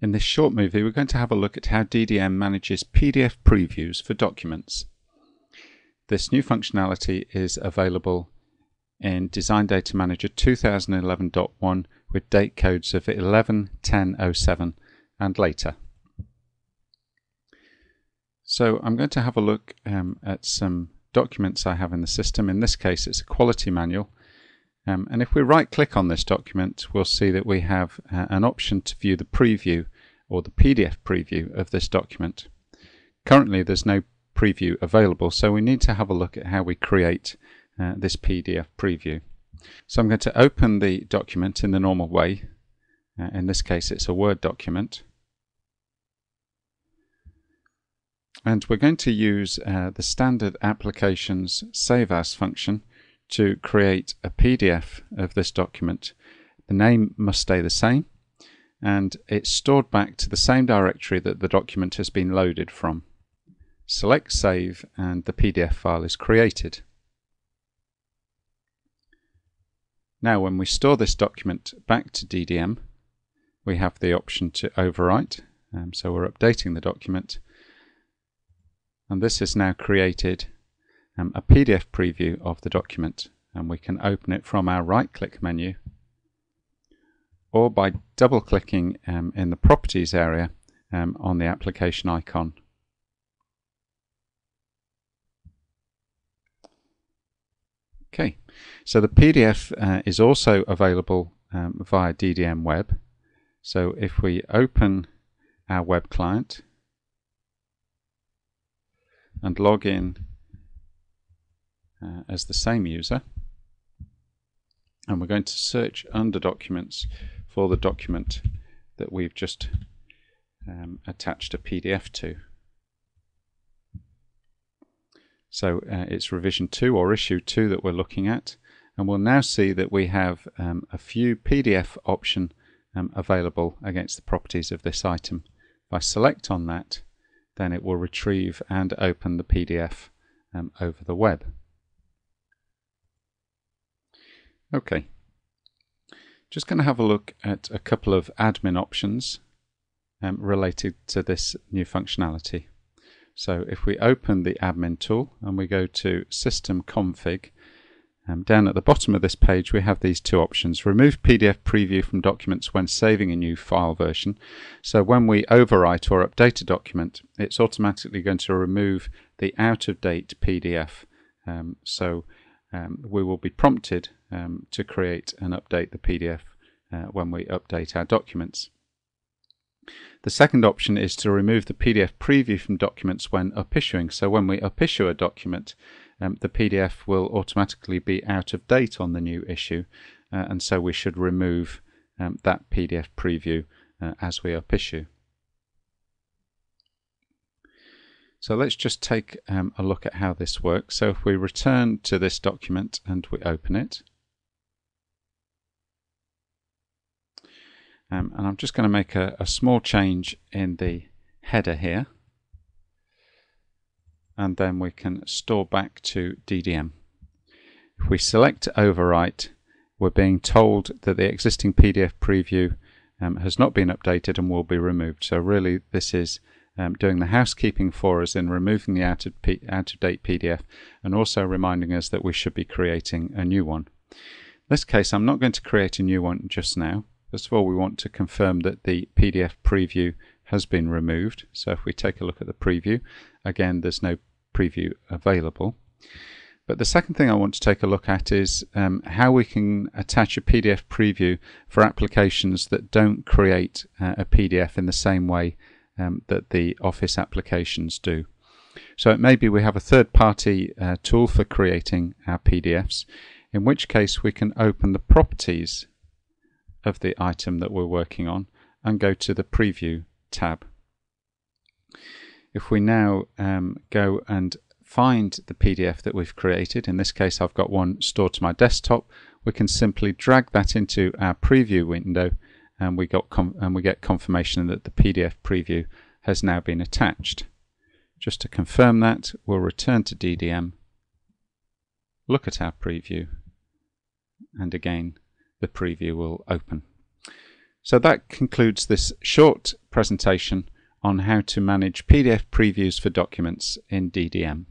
In this short movie, we're going to have a look at how DDM manages PDF previews for documents. This new functionality is available in Design Data Manager 2011.1 with date codes of 11.10.07 and later. So I'm going to have a look um, at some documents I have in the system. In this case, it's a quality manual. Um, and if we right click on this document, we'll see that we have uh, an option to view the preview or the PDF preview of this document. Currently, there's no preview available, so we need to have a look at how we create uh, this PDF preview. So I'm going to open the document in the normal way. Uh, in this case, it's a Word document. And we're going to use uh, the standard applications save as function to create a PDF of this document. The name must stay the same and it's stored back to the same directory that the document has been loaded from. Select Save and the PDF file is created. Now when we store this document back to DDM we have the option to overwrite um, so we're updating the document and this is now created um, a PDF preview of the document and we can open it from our right click menu or by double clicking um, in the properties area um, on the application icon. Okay, so the PDF uh, is also available um, via DDM Web. So if we open our web client and log in uh, as the same user, and we're going to search under documents for the document that we've just um, attached a PDF to. So uh, it's revision 2 or issue 2 that we're looking at and we'll now see that we have um, a few PDF option um, available against the properties of this item. If I select on that then it will retrieve and open the PDF um, over the web. Okay, just going to have a look at a couple of admin options um, related to this new functionality. So if we open the admin tool and we go to system config, um, down at the bottom of this page we have these two options. Remove PDF preview from documents when saving a new file version. So when we overwrite or update a document it's automatically going to remove the out-of-date PDF. Um, so um, we will be prompted um, to create and update the PDF uh, when we update our documents. The second option is to remove the PDF preview from documents when upissuing. So when we upissue a document, um, the PDF will automatically be out of date on the new issue, uh, and so we should remove um, that PDF preview uh, as we upissue. So let's just take um, a look at how this works. So if we return to this document and we open it, um, and I'm just going to make a, a small change in the header here, and then we can store back to DDM. If we select overwrite, we're being told that the existing PDF preview um, has not been updated and will be removed. So really this is um, doing the housekeeping for us in removing the out of, out of date PDF and also reminding us that we should be creating a new one. In this case, I'm not going to create a new one just now. First of all, we want to confirm that the PDF preview has been removed. So if we take a look at the preview, again, there's no preview available. But the second thing I want to take a look at is um, how we can attach a PDF preview for applications that don't create uh, a PDF in the same way um, that the Office applications do. So it may be we have a third-party uh, tool for creating our PDFs, in which case we can open the properties of the item that we're working on and go to the Preview tab. If we now um, go and find the PDF that we've created, in this case I've got one stored to my desktop, we can simply drag that into our preview window and we got and we get confirmation that the PDF preview has now been attached. Just to confirm that, we'll return to DDM, look at our preview, and again the preview will open. So that concludes this short presentation on how to manage PDF previews for documents in DDM.